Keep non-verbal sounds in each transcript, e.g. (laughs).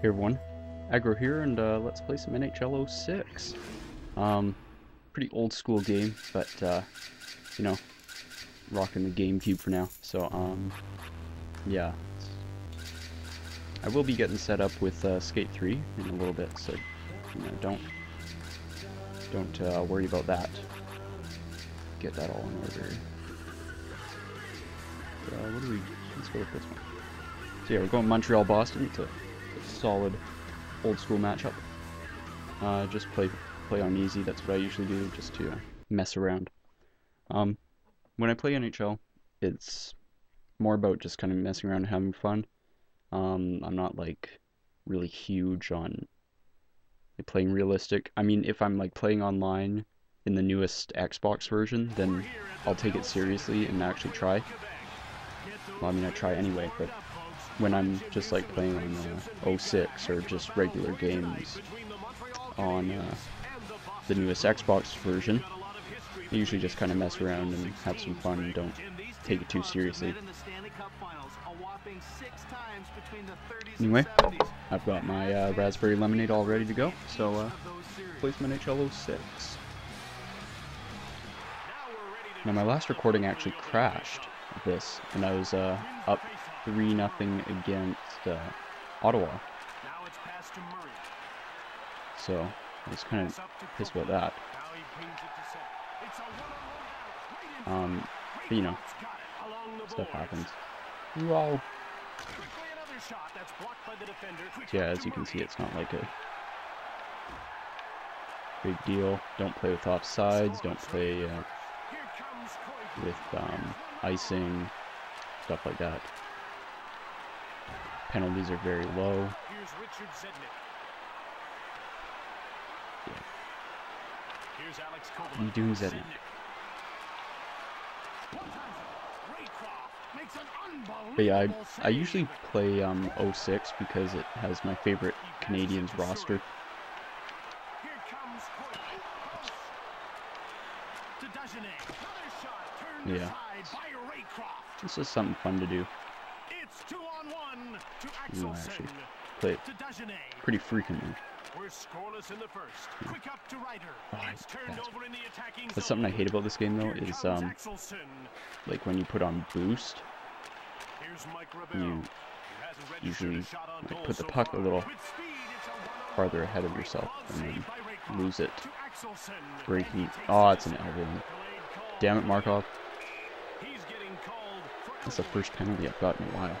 Hey everyone, Aggro here, and uh, let's play some NHL 06. Um, pretty old school game, but uh, you know, rocking the GameCube for now. So um, yeah, I will be getting set up with uh, Skate 3 in a little bit, so you know, don't don't uh, worry about that. Get that all in order. Uh, what do we? Let's go with this one. So yeah, we're going Montreal Boston. It's a, a solid old school matchup. Uh, just play play on easy. That's what I usually do, just to mess around. Um, when I play NHL, it's more about just kind of messing around and having fun. Um, I'm not like really huge on playing realistic. I mean, if I'm like playing online in the newest Xbox version, then I'll take it seriously and actually try. Well, I mean, I try anyway, but when I'm just like playing on uh, 06 or just regular games on uh, the newest Xbox version, I usually just kind of mess around and have some fun and don't take it too seriously. Anyway, I've got my uh, raspberry lemonade all ready to go, so uh, play some NHL 06. Now my last recording actually crashed this, and I was uh, up 3 nothing against uh, Ottawa. So I was kind of pissed about that. Um, but, you know, stuff happens. Wow. Yeah, as you can see, it's not like a big deal. Don't play with offsides. Don't play uh, with um, icing, stuff like that. Penalties are very low. Yeah. What are you doing, Zednik? But yeah, I, I usually play um, 06 because it has my favorite Canadiens roster. Yeah. This is something fun to do. You actually play it pretty frequently. We're scoreless in the first. Quick up to Ryder. Oh, He's turned over in the attacking That's something I hate about this game though is um like when you put on boost you usually like, put the puck a little farther ahead of yourself and then lose it. Breaking. Oh, it's an elbow. Damn it, Markov. That's the first penalty I've got in a while.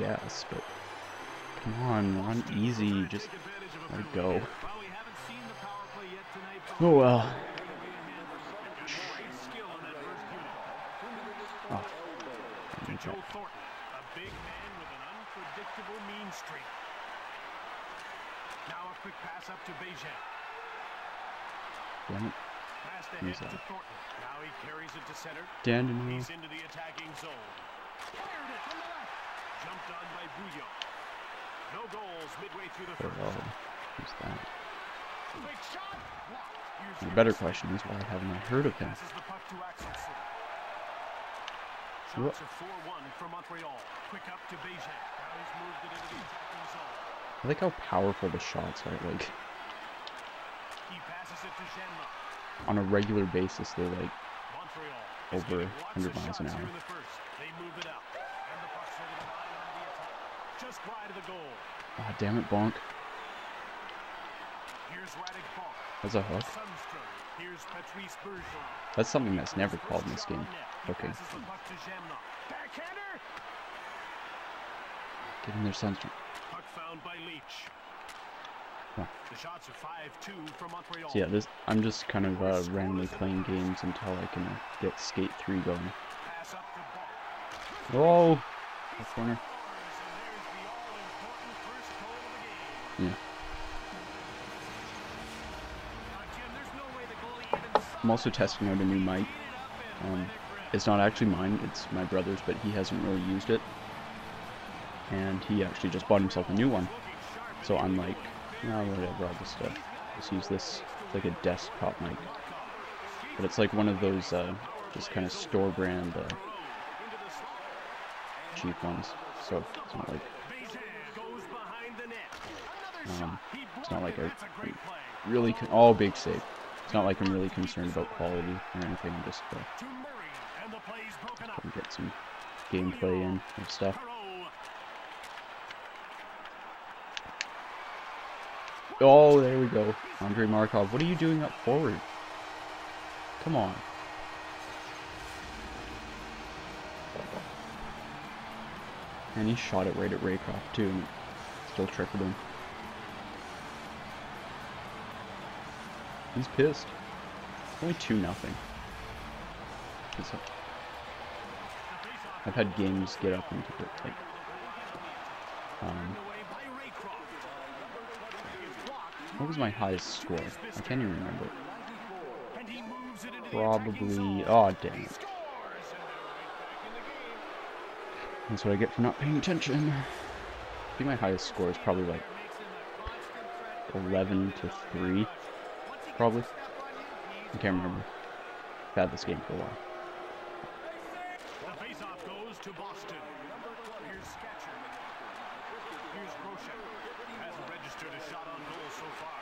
Yes, but come on, run easy, just let it go. Oh well. Oh. Joe Thornton, a big man with an unpredictable mean streak. Now a quick pass up to Bejan. Damn it. Passed ahead to Thornton. Now he carries it to center. Dan He's into the attacking zone. Fired it from the left. Jumped on by Bouillon. No goals midway through the first. Who's that? Quick shot. The better question is, why haven't I heard of him? What? I like how powerful the shots are. Like on a regular basis, they're like over 100 miles an hour. Ah, oh, damn it, Bonk. That's a hook. That's something that's never called in this game. Okay. Get Getting their Sundstrom. Huh. So yeah, this I'm just kind of uh, randomly playing games until I can get Skate 3 going. Oh! corner. Yeah. I'm also testing out a new mic. Um, it's not actually mine, it's my brother's, but he hasn't really used it. And he actually just bought himself a new one. So I'm like, no, whatever, I'll just, uh, just use this. It's like a desktop mic. but it's like one of those uh, just kind of store brand uh, cheap ones. So it's not like um, it's not like I really oh big save. It's not like I'm really concerned about quality or anything. I'm just uh, just get some gameplay in and stuff. Oh, there we go. Andrei Markov. What are you doing up forward? Come on. And he shot it right at Raycroft too, and still trickled him. He's pissed. Only 2 nothing. I've had games get up into the, like, um, what was my highest score? I can't even remember. Probably, oh damn it. That's what I get for not paying attention. I think my highest score is probably like 11 to 3. Probably. I can't remember. I've had this game for a while. The face-off goes to Boston. Here's Scatchard. Here's Has registered a shot on goal so far.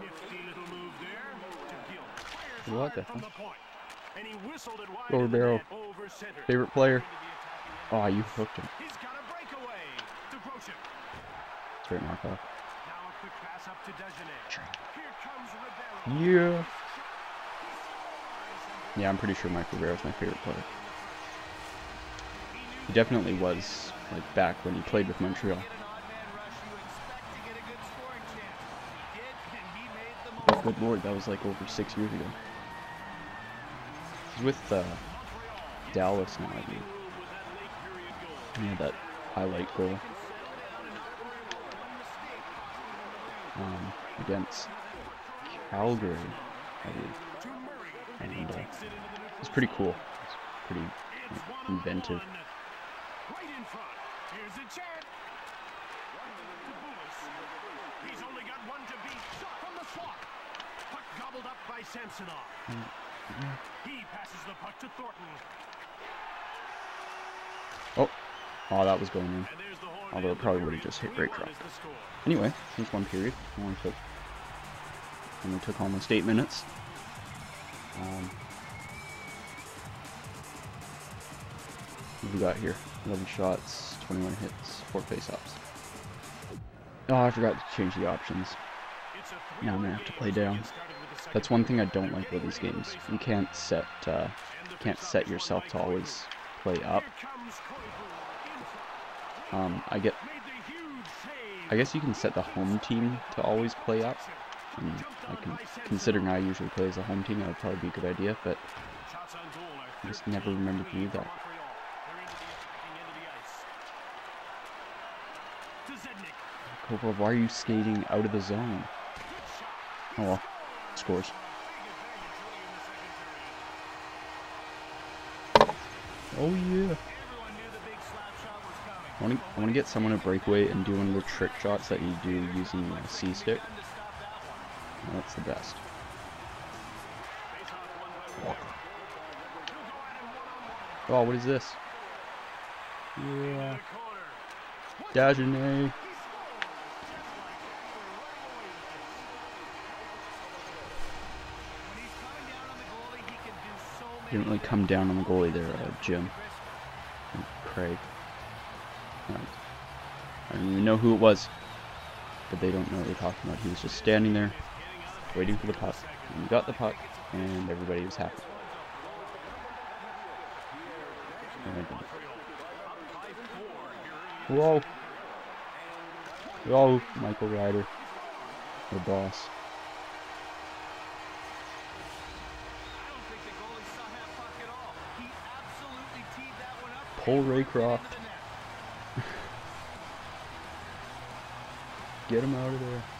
Nifty little move there to What the hell? Lower barrel. Favorite player. Oh, you hooked him. He's got a breakaway to Groshek. Straight knock off. Now a quick pass up to Here comes Yeah. Yeah, I'm pretty sure Mike Ribeiro is my favorite player. He definitely was, like, back when he played with Montreal. But good lord, that was like over six years ago. He's with uh, Dallas now, I believe. Yeah, that highlight goal. Um, against Calgary, I believe. And uh, it's pretty cool. It's pretty like, inventive. Samsonov. Mm, he passes the puck to Thornton. Oh, Oh, that was going in. Although it probably would have just hit Raycroft. Anyway, since one period. Only took, only took almost eight minutes. Um, we got here? 11 shots, 21 hits, 4 face-offs. Oh, I forgot to change the options. Now I'm gonna have to play down. That's one thing I don't like about these games. You can't set, uh, you can't set yourself to always play up. Um, I get. I guess you can set the home team to always play up. And I can, considering I usually play as a home team, that would probably be a good idea, but I just never remember to do that. Kopov, why are you skating out of the zone? Oh well, scores. Oh yeah. I want to I want to get someone a breakaway and do one of the trick shots that you do using a C stick. That's the best. Oh, what is this? Yeah. Dagenais. Didn't really come down on the goalie there, uh, Jim. Craig. I don't even know who it was. But they don't know what they're talking about. He was just standing there, waiting for the puck. And got the puck, and everybody was happy. Whoa! Whoa, Michael Ryder. The boss. Pull Raycroft. (laughs) Get him out of there.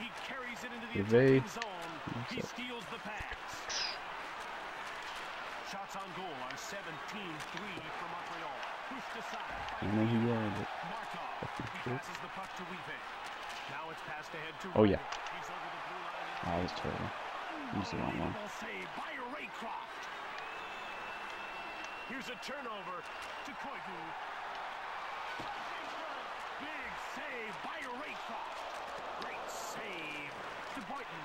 He carries it into the Gervais. attacking zone. He steals the pass. Shots on goal are 17-3 for Montreal. Pushed aside. Know are, but Markov. He passes the puck to Weave. Now it's passed ahead to Oh, yeah. He's over the blue line. oh, that was terrible. Used the wrong one. Save by Raycroft. Here's a turnover to Koivu. Big save by Raycroft. Save to Boynton.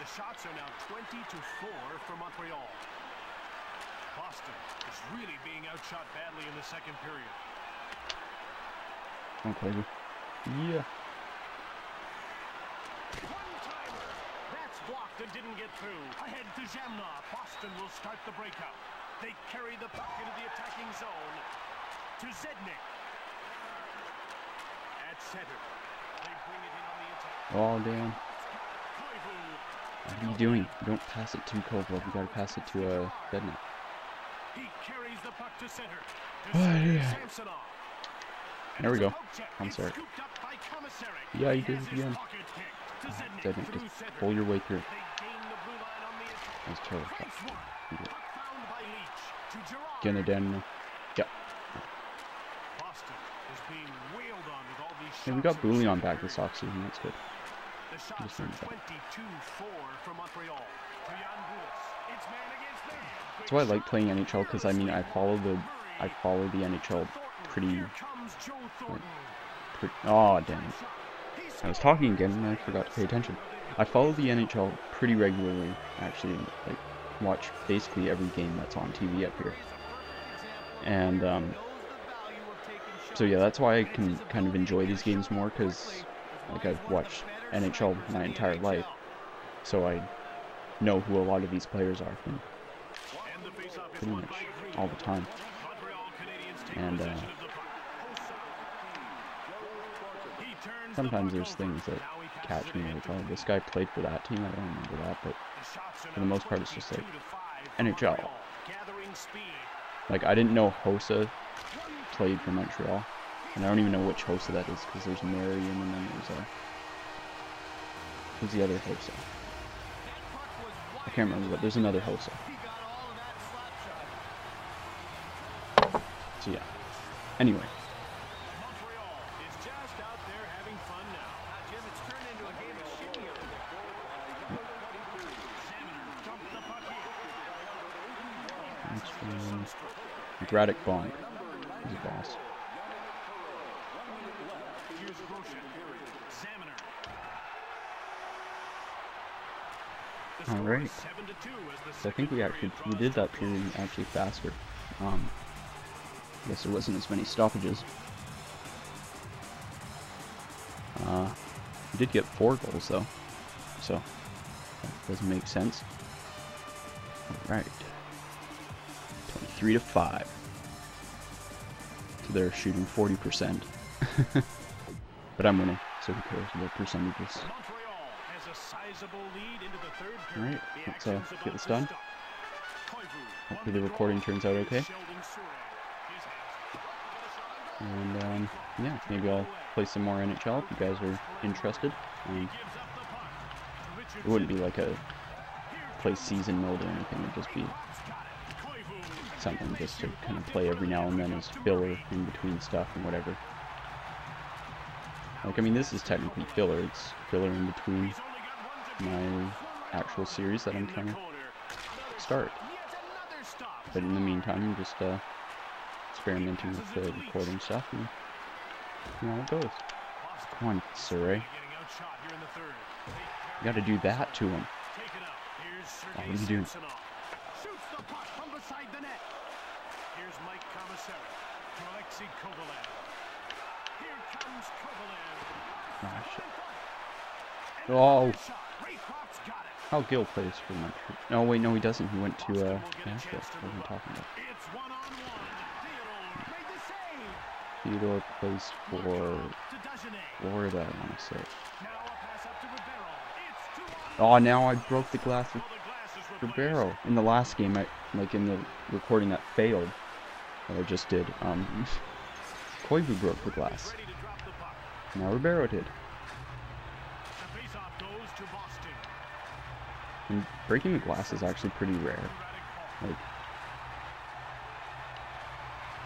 The shots are now 20 to 4 for Montreal. Boston is really being outshot badly in the second period. Clayton. Yeah. One-timer. That's blocked and didn't get through. Ahead to Jamna. Boston will start the breakout. They carry the puck into the attacking zone. To Zednik. At center. They bring it in on the attack. Oh, damn. What are you doing? Don't pass it to Kovalev. You gotta pass it to uh, Bednar. He carries the puck to center. To Oh, yeah. There we go. I'm sorry. scooped up by Komisarek. Yeah, you He did it again. pocket pick. Zednik Zednik, just pull your way through. They gain the blue line on the attack. That was terrible. Face one. You did. Puck found by Leetch to Gerard. Get it down. Yep. Boston is being wailed on with all these shots. Hey, we got Bouillon back this offseason. That's good. The shots are 22-4 for Montreal. It's man against man. That's why I like playing NHL because I mean I follow the I follow the NHL pretty. Here comes Joe Thornton. pretty oh damn it! I was talking again and I forgot to pay attention. I follow the NHL pretty regularly, actually. Like watch basically every game that's on TV up here. And um, so yeah, that's why I can kind of enjoy these games more because like I've watched NHL my entire life, so I know who a lot of these players are from pretty much all the time. And, uh, Sometimes there's things that catch me like, oh, this guy played for that team. I don't remember that, but for the most part, it's just like 5 NHL. Like I didn't know Hossa played for Montreal, and I don't even know which Hossa that is because there's Marian and then there's a who's the other Hossa? I can't remember, but there's another Hossa. So yeah. Anyway, Montreal is just out there the So I think we actually we did that period actually faster. Um, I guess there wasn't as many stoppages. Uh, we did get four goals though, so that doesn't make sense. All right, twenty-three to five. So they're shooting forty percent, (laughs) but I'm winning, so who cares about percentages? Montreal has a sizable lead into the third All period. right, let's, uh, get this done. Hopefully the recording turns out okay. Sheldon Souray. His hands. And um, yeah, maybe I'll play some more NHL if you guys are interested. Um, Gives up the puck. Richard it wouldn't be like a play season mode or anything. It'd just be Got it. Koivu. something just to kind of play every now and then as filler in between stuff and whatever. Like I mean, this is technically filler. It's filler in between my actual series that I'm trying to start. But in the meantime, I'm just uh, experimenting with the recording stuff and see how it goes. Come on, Souray. third. You got to do that to him. Oh, what are you doing? Ah, shit. Oh. another shot. Raycroft's got it. Hal Gill plays for Montreal. No, wait, no, he doesn't. He went to uh, will get a Nashville. What am I talking about? It's one on one. Theodore made the save. Plays for Florida, I want to say. Now a pass up to Ribeiro. It's two Oh, now I broke the glass with Well, the glass is replaced. Ribeiro. In the last game, I like in the recording that failed that I just did. Um, (laughs) Koivu broke the glass. Ready to drop Now Ribeiro did. The faceoff goes to Boston. And breaking the glass is actually pretty rare. Like,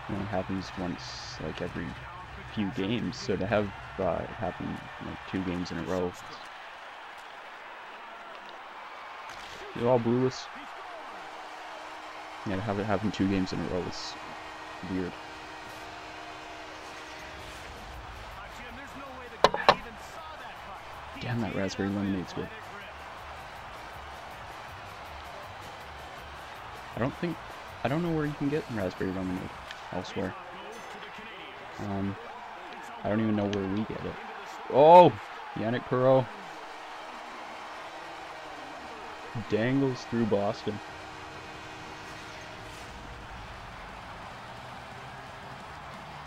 it only happens once, like, every few games. So to have uh, it happen, like, two games in a row, it's all blueless. Yeah, to have it happen two games in a row is weird. Damn, that raspberry lemonade's good. I don't think, I don't know where you can get raspberry lemonade elsewhere. Um, I don't even know where we get it. Oh, Yanic Perreault dangles through Boston.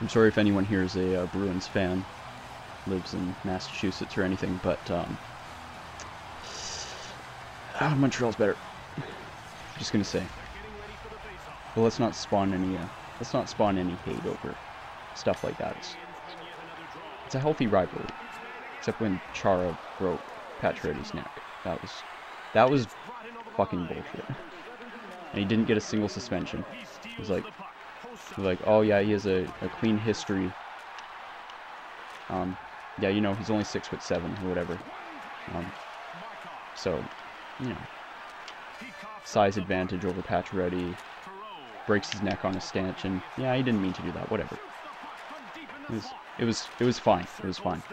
I'm sorry if anyone here is a uh, Bruins fan, lives in Massachusetts or anything, but um, ah, Montreal's better. Just gonna say. But let's not spawn any. Uh, let's not spawn any hate over stuff like that. It's, it's a healthy rivalry. Except when Chara broke Pacioretty's neck. That was that was fucking bullshit. And he didn't get a single suspension. It was like, puck. Hossa. like, oh yeah, he has a, a clean history. Um, yeah, you know, he's only six foot seven or whatever. Um, so, you know, size advantage over Pacioretty. Breaks his neck on a stanchion. Yeah, he didn't mean to do that. Whatever. It was it was it was fine. It was fine.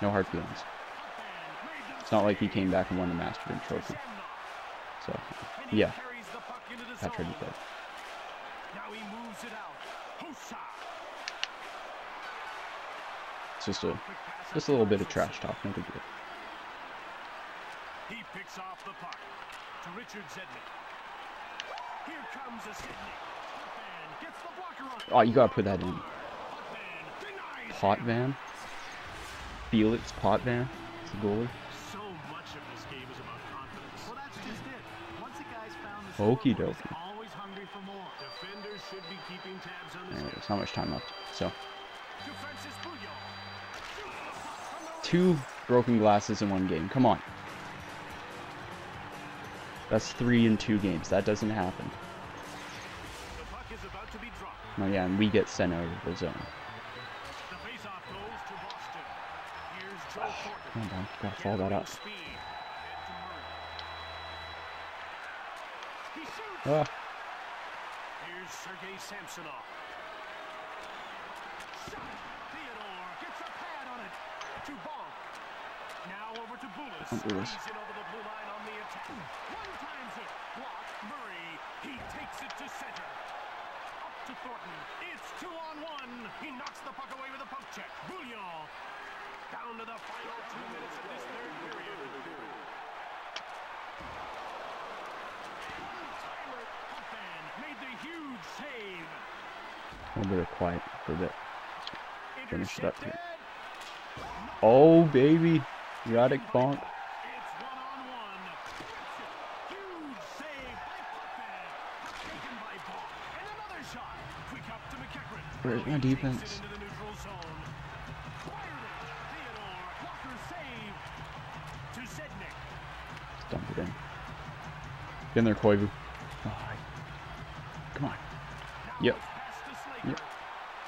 No hard feelings. It's not like he came back and won the Masterton Trophy. So, yeah, moves it out. It's just a just a little bit of trash talk. No big deal. He picks off the puck to Richard Zednik. Oh, you gotta put that in. Hotman denies Pot him. van. Felix Potvin. It's the goalie. So much of this game is about confidence. Well, that's just it. Once a guy's found the Okie scoreboard, dokie. he's always hungry for more. Defenders should be keeping tabs on this. Anyway, there's not much time left. So, To Francis Bouillon. Shoots the puck from the two broken glasses in one game. Come on. That's three in two games. That doesn't happen. The puck is about to be dropped. Oh yeah, and we get sent out of the zone. The faceoff goes to Boston. Here's Joe Thornton. Come on, Gotta follow that up. Speed. Head to Murray. He shoots. Ah, Here's Sergei Samsonov. Shot. Theodore gets a pad on it. To Bonk. Now over to Bulis. One times it. Block. Murray. He takes it to center. Up to Thornton. It's two on one. He knocks the puck away with a poke check. Bouillon. Down to the final two minutes of this third period. Tyler Hotman made the huge save. a little bit of quiet for a bit. Finish it up here. Oh baby, Radek Bonk. It's one on one. Huge save by Hotman. Taken by Bonk. And another shot. Quick up to McEachern. Where's my He takes it defense? into the neutral zone. Fired it. Theodore. Blocker save. To Zednik. Just dump it in. Get in there, Koivu. Oh, come on. Yep. it's passed to Slater. Yep.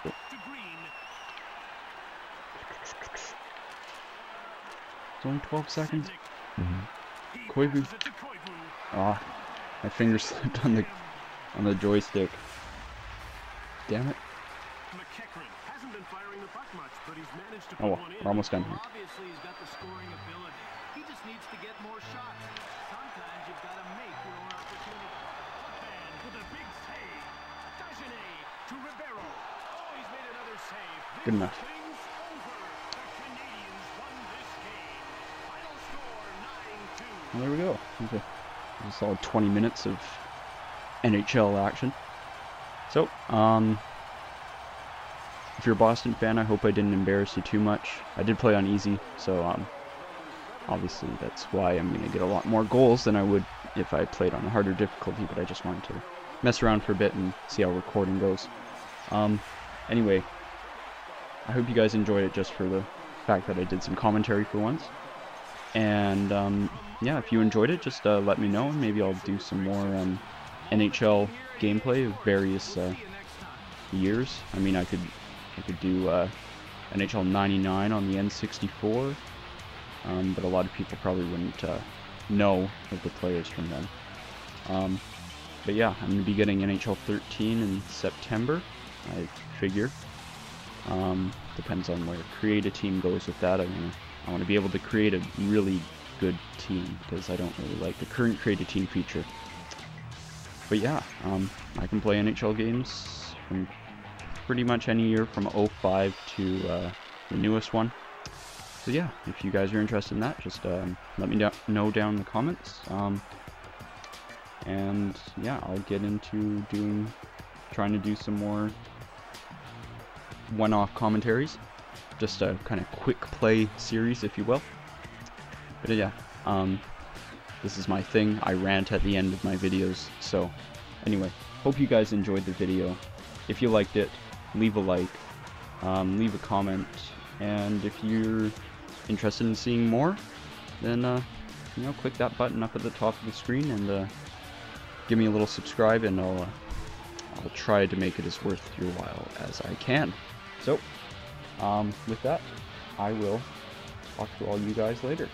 Yep. It's only 12 seconds. Zednik. He Koivu. passes it Koivu. Ah, my finger (laughs) slipped on the on the joystick. Damn it. McEachern hasn't been firing the puck much, but he's managed to put Oh well, we're almost done here. Obviously, he's got the scoring ability. He just needs to get more shots. Sometimes you've got to make your own opportunity. With a big save. Dagenais to Ribeiro. Oh, he's made another save. This Good enough. thing's over. The Canadiens won this game. Final score 9-2. Well, there we go. Okay. A solid 20 minutes of NHL action. So, um, if you're a Boston fan, I hope I didn't embarrass you too much. I did play on easy, so um, obviously that's why I'm gonna get a lot more goals than I would if I played on a harder difficulty. But I just wanted to mess around for a bit and see how recording goes. Um, anyway, I hope you guys enjoyed it just for the fact that I did some commentary for once. And um, yeah, if you enjoyed it, just uh, let me know, and maybe I'll do some more um, NHL gameplay of various uh, years. I mean, I could I could do uh, NHL 99 on the N64, um, but a lot of people probably wouldn't uh, know of the players from then. Um, but yeah, I'm going to be getting NHL 13 in September, I figure. Um, depends on where create a team goes with that. I mean, I want to be able to create a really good team because I don't really like the current create a team feature. But yeah, um, I can play NHL games from pretty much any year from 05 to uh, the newest one. So yeah, if you guys are interested in that, just um, let me know down in the comments. Um, and yeah, I'll get into doing, trying to do some more one-off commentaries. Just a kind of quick play series, if you will. But yeah, um, this is my thing. I rant at the end of my videos. So anyway, hope you guys enjoyed the video. If you liked it, leave a like, um, leave a comment, and if you're interested in seeing more, then uh, you know, click that button up at the top of the screen and uh, give me a little subscribe, and I'll uh, I'll try to make it as worth your while as I can. So, um, with that, I will talk to all you guys later.